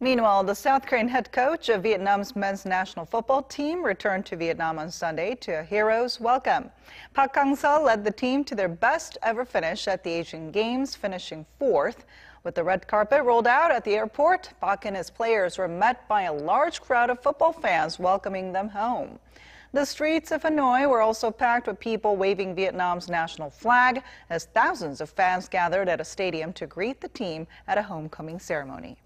Meanwhile, the South Korean head coach of Vietnam's men's national football team returned to Vietnam on Sunday to a hero's welcome. Park Hang-seo led the team to their best ever finish at the Asian Games, finishing fourth. With the red carpet rolled out at the airport, Park and his players were met by a large crowd of football fans welcoming them home. The streets of Hanoi were also packed with people waving Vietnam's national flag as thousands of fans gathered at a stadium to greet the team at a homecoming ceremony.